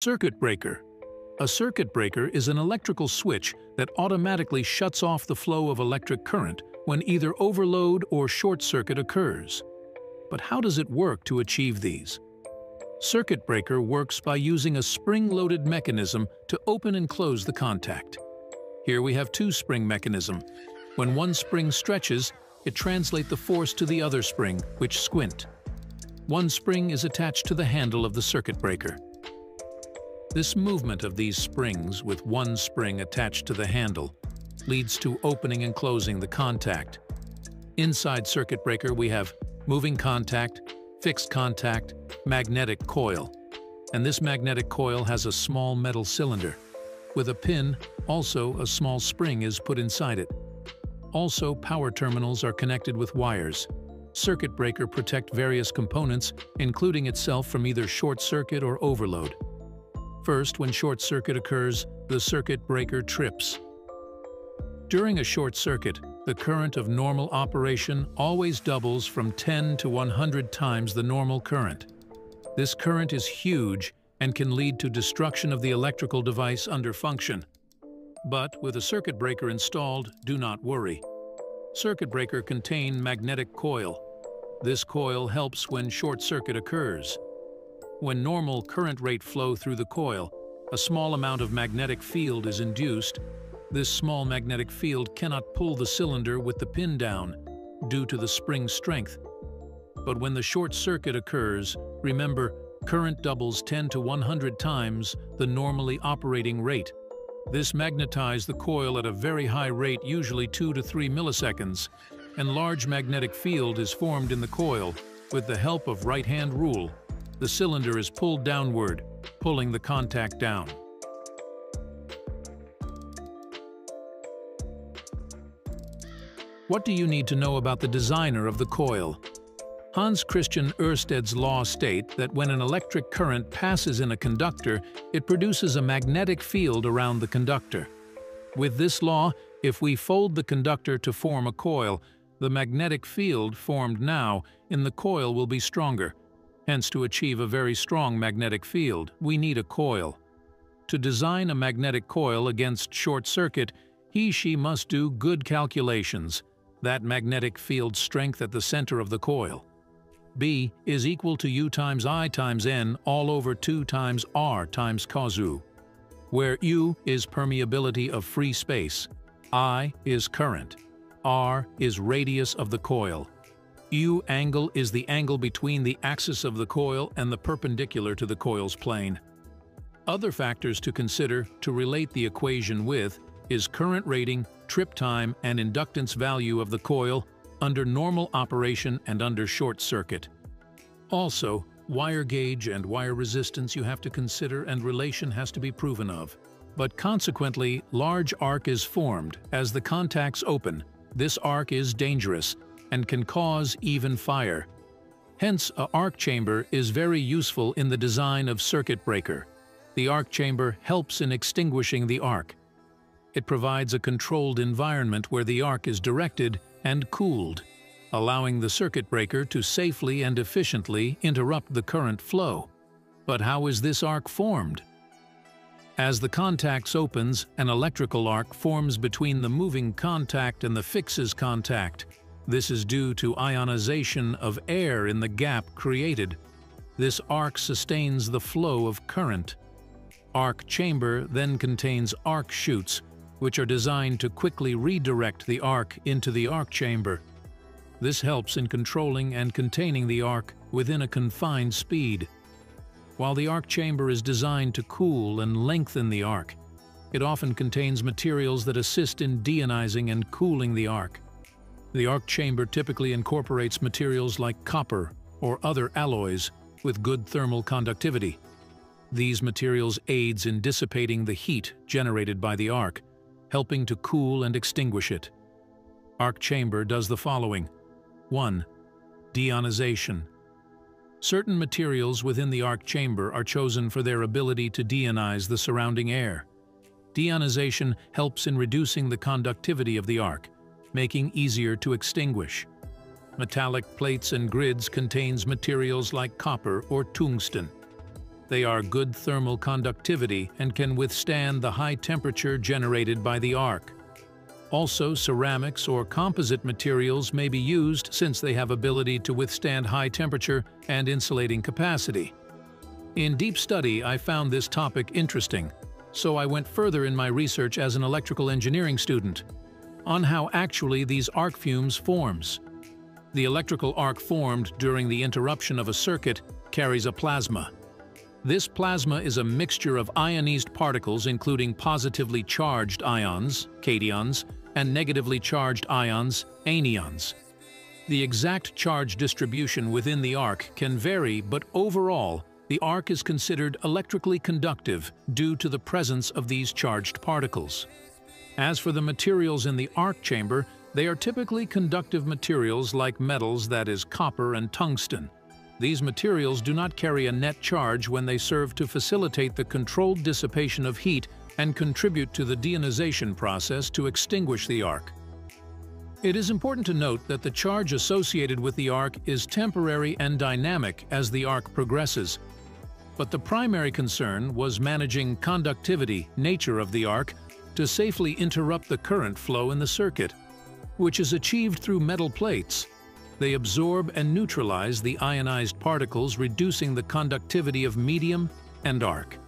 Circuit breaker. A circuit breaker is an electrical switch that automatically shuts off the flow of electric current when either overload or short circuit occurs. But how does it work to achieve these? Circuit breaker works by using a spring-loaded mechanism to open and close the contact. Here we have two spring mechanism. When one spring stretches, it translates the force to the other spring, which squint. One spring is attached to the handle of the circuit breaker. This movement of these springs with one spring attached to the handle leads to opening and closing the contact. Inside circuit breaker we have moving contact, fixed contact, magnetic coil. And this magnetic coil has a small metal cylinder. With a pin, also a small spring is put inside it. Also, power terminals are connected with wires. Circuit breaker protect various components, including itself from either short circuit or overload. First, when short circuit occurs, the circuit breaker trips. During a short circuit, the current of normal operation always doubles from 10 to 100 times the normal current. This current is huge and can lead to destruction of the electrical device under function. But with a circuit breaker installed, do not worry. Circuit breaker contain magnetic coil. This coil helps when short circuit occurs. When normal current rate flow through the coil, a small amount of magnetic field is induced. This small magnetic field cannot pull the cylinder with the pin down due to the spring strength. But when the short circuit occurs, remember, current doubles 10 to 100 times the normally operating rate. This magnetizes the coil at a very high rate, usually 2 to 3 milliseconds, and large magnetic field is formed in the coil with the help of right-hand rule. The cylinder is pulled downward, pulling the contact down. What do you need to know about the designer of the coil? Hans Christian Ørsted's law state that when an electric current passes in a conductor, it produces a magnetic field around the conductor. With this law, if we fold the conductor to form a coil, the magnetic field formed now in the coil will be stronger. Hence, to achieve a very strong magnetic field, we need a coil. To design a magnetic coil against short circuit, he-she must do good calculations, that magnetic field strength at the center of the coil. B is equal to U times I times N all over 2 times R times cos U, where U is permeability of free space, I is current, R is radius of the coil. U angle is the angle between the axis of the coil and the perpendicular to the coil's plane. Other factors to consider to relate the equation with is current rating, trip time, and inductance value of the coil under normal operation and under short circuit. Also, wire gauge and wire resistance you have to consider and relation has to be proven of. But consequently, large arc is formed as the contacts open. This arc is dangerous and can cause even fire. Hence, a arc chamber is very useful in the design of circuit breaker. The arc chamber helps in extinguishing the arc. It provides a controlled environment where the arc is directed and cooled, allowing the circuit breaker to safely and efficiently interrupt the current flow. But how is this arc formed? As the contacts opens, an electrical arc forms between the moving contact and the fixes contact. This is due to ionization of air in the gap created. This arc sustains the flow of current. Arc chamber then contains arc chutes, which are designed to quickly redirect the arc into the arc chamber. This helps in controlling and containing the arc within a confined speed. While the arc chamber is designed to cool and lengthen the arc, it often contains materials that assist in deionizing and cooling the arc. The arc chamber typically incorporates materials like copper or other alloys with good thermal conductivity. These materials aids in dissipating the heat generated by the arc, helping to cool and extinguish it. Arc chamber does the following. 1. Deionization. Certain materials within the arc chamber are chosen for their ability to deionize the surrounding air. Deionization helps in reducing the conductivity of the arc, making easier to extinguish. Metallic plates and grids contains materials like copper or tungsten. They are good thermal conductivity and can withstand the high temperature generated by the arc. Also, ceramics or composite materials may be used since they have ability to withstand high temperature and insulating capacity. In deep study, I found this topic interesting, so I went further in my research as an electrical engineering student on how actually these arc fumes forms. The electrical arc formed during the interruption of a circuit carries a plasma. This plasma is a mixture of ionized particles including positively charged ions, cations, and negatively charged ions, anions. The exact charge distribution within the arc can vary, but overall, the arc is considered electrically conductive due to the presence of these charged particles. As for the materials in the arc chamber, they are typically conductive materials like metals that is copper and tungsten. These materials do not carry a net charge when they serve to facilitate the controlled dissipation of heat and contribute to the deionization process to extinguish the arc. It is important to note that the charge associated with the arc is temporary and dynamic as the arc progresses. But the primary concern was managing conductivity, nature of the arc, to safely interrupt the current flow in the circuit, which is achieved through metal plates. They absorb and neutralize the ionized particles, reducing the conductivity of medium and arc.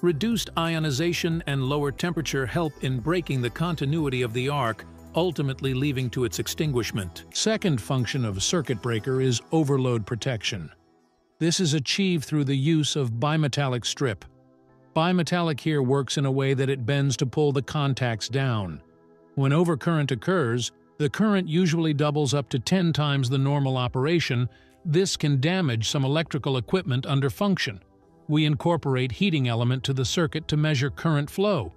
Reduced ionization and lower temperature help in breaking the continuity of the arc, ultimately leading to its extinguishment. Second function of circuit breaker is overload protection. This is achieved through the use of bimetallic strip. Bimetallic here works in a way that it bends to pull the contacts down. When overcurrent occurs, the current usually doubles up to 10 times the normal operation. This can damage some electrical equipment under function we incorporate heating element to the circuit to measure current flow.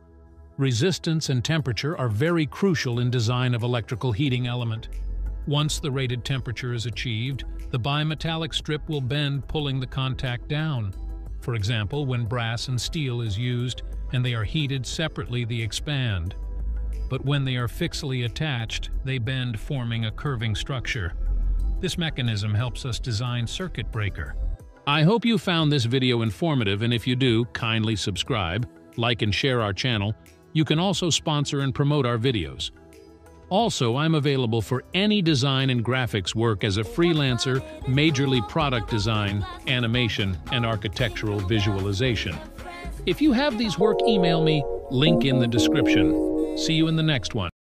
Resistance and temperature are very crucial in design of electrical heating element. Once the rated temperature is achieved, the bimetallic strip will bend, pulling the contact down. For example, when brass and steel is used and they are heated separately, they expand. But when they are fixally attached, they bend, forming a curving structure. This mechanism helps us design circuit breaker, I hope you found this video informative and if you do, kindly subscribe, like and share our channel. You can also sponsor and promote our videos. Also, I'm available for any design and graphics work as a freelancer, majorly product design, animation, and architectural visualization. If you have these work, email me, link in the description. See you in the next one.